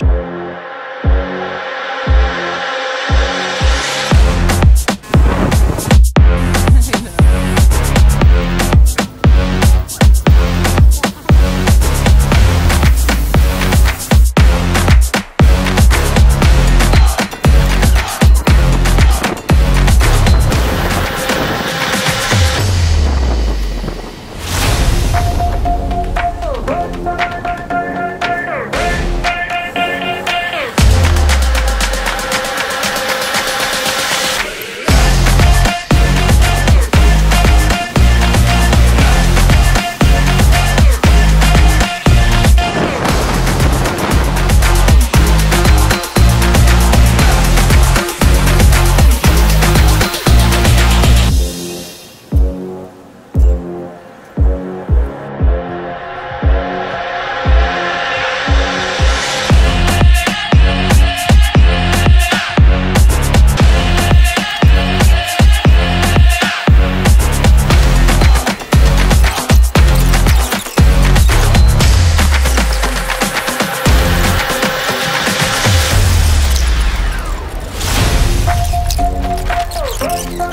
Show.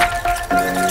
Música